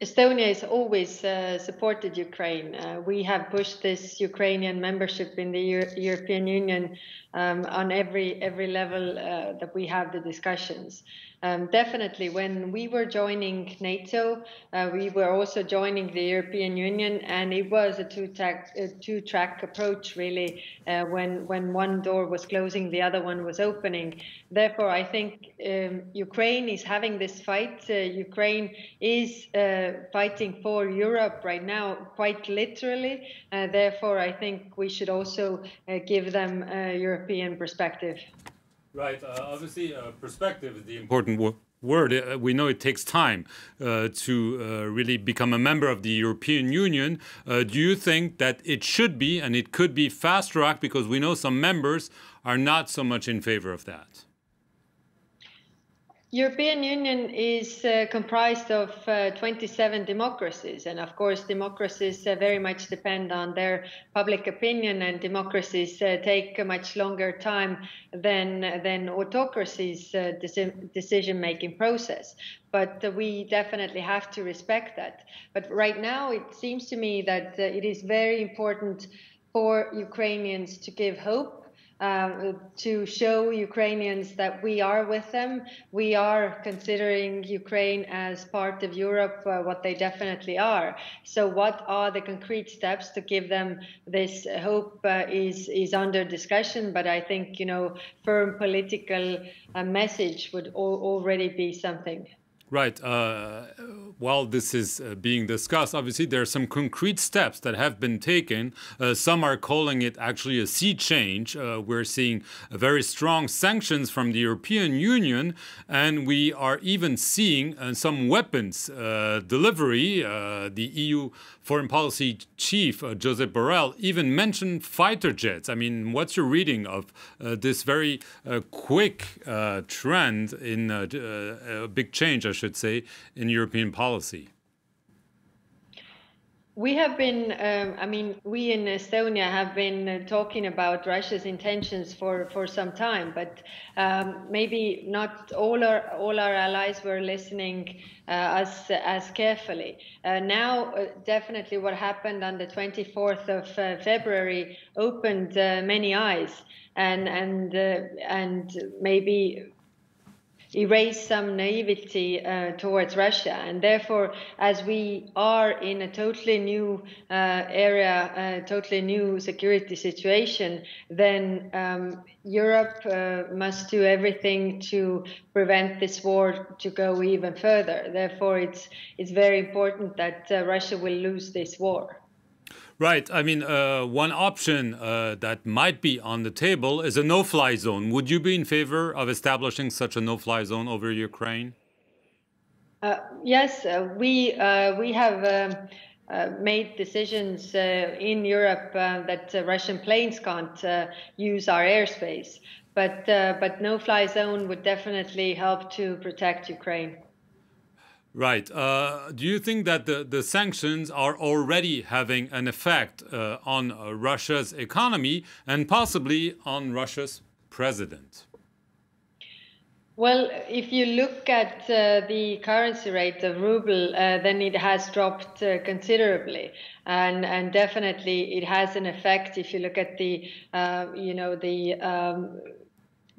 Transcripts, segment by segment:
Estonia has always uh, supported Ukraine. Uh, we have pushed this Ukrainian membership in the Euro European Union um, on every every level uh, that we have the discussions. Um, definitely, when we were joining NATO, uh, we were also joining the European Union, and it was a two-track two-track approach really. Uh, when when one door was closing, the other one was opening. Therefore, I think um, Ukraine is having this fight. Uh, Ukraine is uh, fighting for Europe right now, quite literally. Uh, therefore, I think we should also uh, give them a European perspective. Right. Uh, obviously, uh, perspective is the important word. Uh, we know it takes time uh, to uh, really become a member of the European Union. Do you think that it should be and it could be fast track because we know some members are not so much in favor of that? European Union is uh, comprised of uh, 27 democracies, and of course, democracies uh, very much depend on their public opinion, and democracies uh, take a much longer time than than autocracies' uh, decision-making process. But uh, we definitely have to respect that. But right now, it seems to me that it is very important for Ukrainians to give hope um, to show Ukrainians that we are with them. We are considering Ukraine as part of Europe, uh, what they definitely are. So, what are the concrete steps to give them this hope uh, is is under discussion. But I think you know, firm political uh, message would already be something. Right. Uh, while this is uh, being discussed, obviously there are some concrete steps that have been taken. Uh, some are calling it actually a sea change. Uh, we're seeing very strong sanctions from the European Union, and we are even seeing uh, some weapons uh, delivery. the EU Foreign Policy Chief uh, Josep Borrell even mentioned fighter jets. I mean, what's your reading of uh, this very uh, quick trend in a big change? I should say, in European policy? We have been, um, I mean, we in Estonia have been uh, talking about Russia's intentions for, for some time, but um, maybe not all our all our allies were listening uh, as as carefully. Uh, now, uh, definitely, what happened on the 24th of uh, February opened many eyes, and and and maybe erase some naivety uh, towards Russia. And therefore, as we are in a totally new uh, area, a totally new security situation, then um, Europe uh, must do everything to prevent this war to go even further. Therefore, it's it's very important that uh, Russia will lose this war. Right. I mean, uh, one option uh, that might be on the table is a no fly zone. Would you be in favor of establishing such a no fly zone over Ukraine? Uh, yes, uh, we, uh, we have. Um, uh, made decisions in Europe that Russian planes can't use our airspace, but but no-fly zone would definitely help to protect Ukraine. Right. Uh, do you think that the, the sanctions are already having an effect uh, on uh, Russia's economy and possibly on Russia's president? Well, if you look at uh, the currency rate of ruble, uh, then it has dropped uh, considerably, and and definitely it has an effect. If you look at the, you know, the um,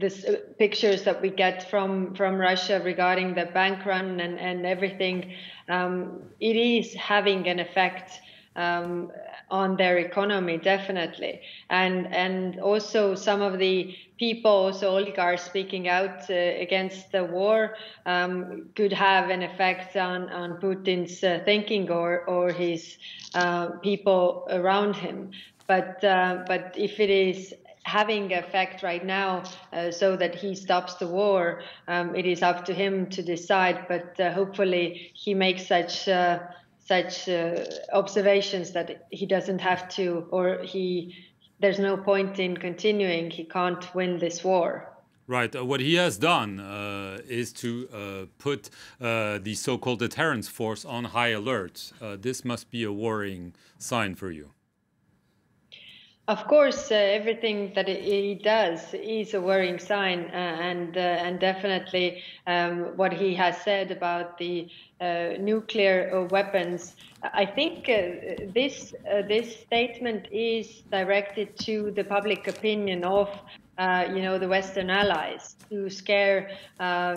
this uh, pictures that we get from from Russia regarding the bank run and and everything, um, it is having an effect um, on their economy definitely, and and also some of the people, also oligarchs speaking out uh, against the war, um, could have an effect on on Putin's uh, thinking or or his uh, people around him. But uh, but if it is having effect right now uh, so that he stops the war. Um, it is up to him to decide, but uh, hopefully he makes such uh, such uh, observations that he doesn't have to, or he there's no point in continuing. He can't win this war. Right. Uh, what he has done uh, is to uh, put uh, the so called deterrence force on high alert. Uh, this must be a worrying sign for you. Of course, uh, everything that he does is a worrying sign, uh, and uh, and definitely um, what he has said about the uh, nuclear uh, weapons. I think uh, this this statement is directed to the public opinion of you know the Western allies to scare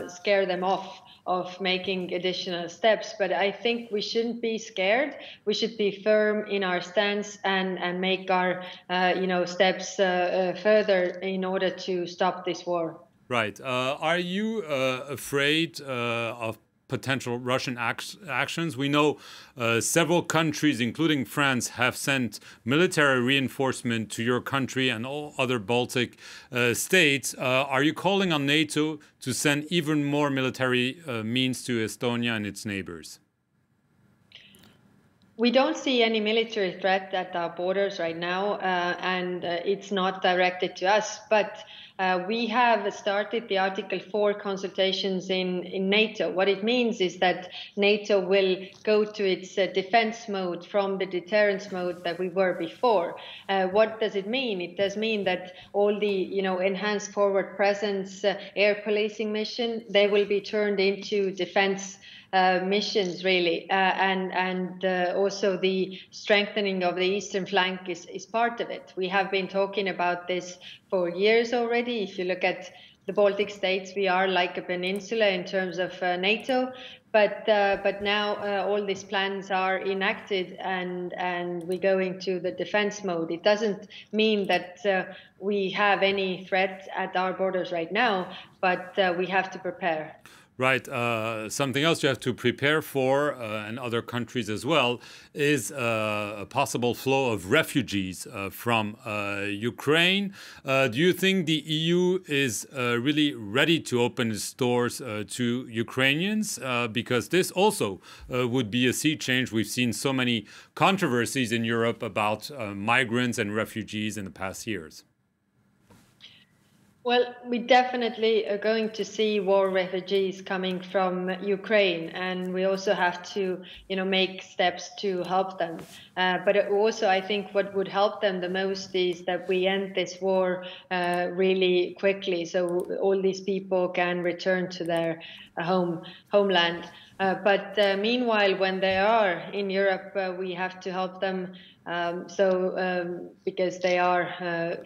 scare them off of making additional steps. But I think we shouldn't be scared. We should be firm in our stance and, and make our, uh, you know, steps uh, uh, further in order to stop this war. Right. Uh, are you uh, afraid of potential Russian ac actions. We know uh, several countries, including France, have sent military reinforcement to your country and all other Baltic uh, states. Uh, are you calling on NATO to send even more military uh, means to Estonia and its neighbors? We don't see any military threat at our borders right now, uh, and uh, it's not directed to us. But uh, we have started the Article 4 consultations in, in NATO. What it means is that NATO will go to its uh, defense mode from the deterrence mode that we were before. Uh, what does it mean? It does mean that all the you know enhanced forward presence uh, air policing mission they will be turned into defense uh, missions really, uh, and and uh, also the strengthening of the eastern flank is is part of it. We have been talking about this for years already. If you look at the Baltic states, we are like a peninsula in terms of uh, NATO, but uh, but now all these plans are enacted and and we go into the defense mode. It doesn't mean that we have any threat at our borders right now, but we have to prepare. Right. Uh, something else you have to prepare for, uh, and other countries as well, is uh, a possible flow of refugees uh, from uh, Ukraine. Uh, do you think the EU is really ready to open its doors to Ukrainians? because this also would be a sea change. We've seen so many controversies in Europe about migrants and refugees in the past years. Well, we definitely are going to see war refugees coming from Ukraine, and we also have to, you know, make steps to help them. Uh, but also, I think what would help them the most is that we end this war uh, really quickly, so all these people can return to their uh, home homeland. Uh, but uh, meanwhile, when they are in Europe, uh, we have to help them. Um, so um, because they are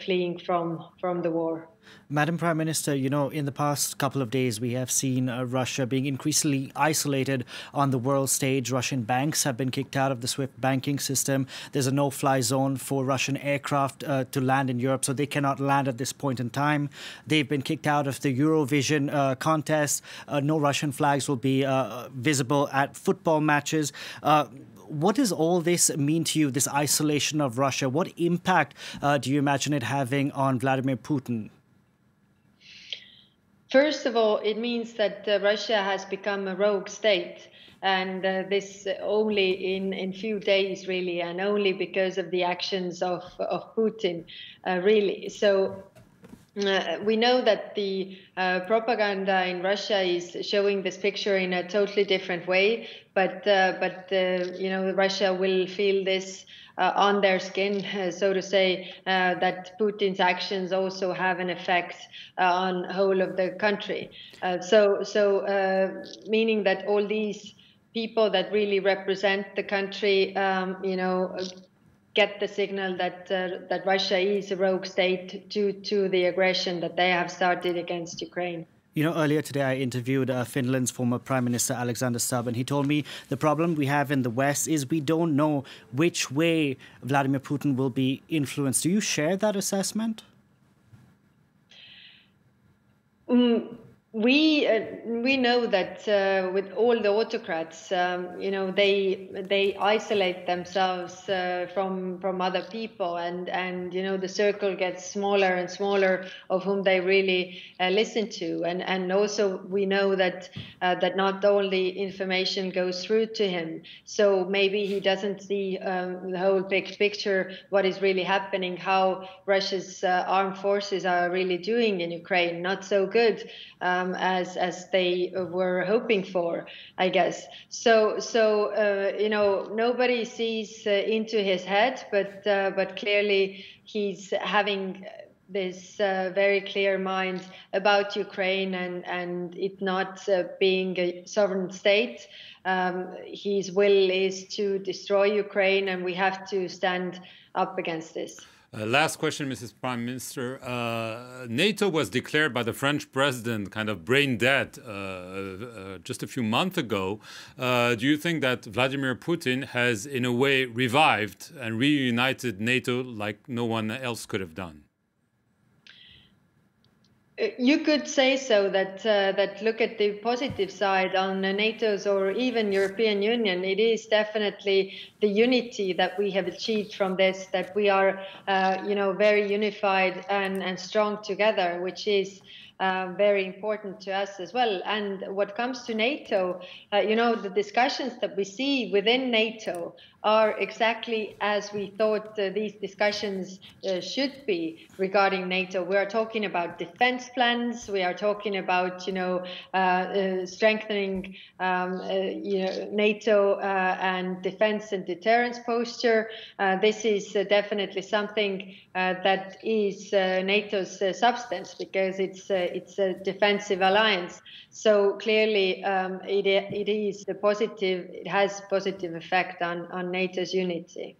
fleeing from from the war. Madam Prime Minister, you know, in the past couple of days, we have seen uh, Russia being increasingly isolated on the world stage. Russian banks have been kicked out of the SWIFT banking system. There's a no fly zone for Russian aircraft uh, to land in Europe, so they cannot land at this point in time. They've been kicked out of the Eurovision uh, contest. Uh, no Russian flags will be uh, visible at football matches uh, what does all this mean to you, this isolation of Russia? What impact uh, do you imagine it having on Vladimir Putin? First of all, it means that uh, Russia has become a rogue state, and uh, this only in in few days, really, and only because of the actions of of Putin, uh, really. So. Uh, we know that the uh, propaganda in Russia is showing this picture in a totally different way, but uh, but you know Russia will feel this uh, on their skin, uh, so to say, uh, that Putin's actions also have an effect on whole of the country. so, so meaning that all these people that really represent the country, um, you know, get the signal that uh, that Russia is a rogue state due to the aggression that they have started against Ukraine. You know, earlier today I interviewed uh, Finland's former Prime Minister Alexander Stubb, and he told me the problem we have in the West is we don't know which way Vladimir Putin will be influenced. Do you share that assessment? Mm, we uh, we know that uh, with all the autocrats, um, you know, they they isolate themselves uh, from from other people, and and you know the circle gets smaller and smaller of whom they really uh, listen to, and and also we know that uh, that not only information goes through to him, so maybe he doesn't see um, the whole big picture, what is really happening, how Russia's uh, armed forces are really doing in Ukraine, not so good. Um, um, as as they were hoping for, I guess. So so uh, you know nobody sees uh, into his head, but uh, but clearly he's having this uh, very clear mind about Ukraine and, and it not uh, being a sovereign state. Um, his will is to destroy Ukraine, and we have to stand up against this. Uh, last question, Mrs. Prime Minister. Uh, NATO was declared by the French president kind of brain dead uh, uh just a few months ago. Uh, do you think that Vladimir Putin has, in a way, revived and reunited NATO like no one else could have done? You could say so that uh, that look at the positive side on NATO's or even European Union. It is definitely the unity that we have achieved from this. That we are, uh, you know, very unified and and strong together, which is uh, very important to us as well. And what comes to NATO, uh, you know, the discussions that we see within NATO are exactly as we thought uh, these discussions uh, should be regarding NATO. We are talking about defense plans. We are talking about, you know, uh, uh, strengthening, um, you know, NATO and defense and deterrence posture. this is definitely something that is NATO's substance because it's it's a defensive alliance. So clearly, um, it, it is a positive. It has positive effect on on NATO's unity.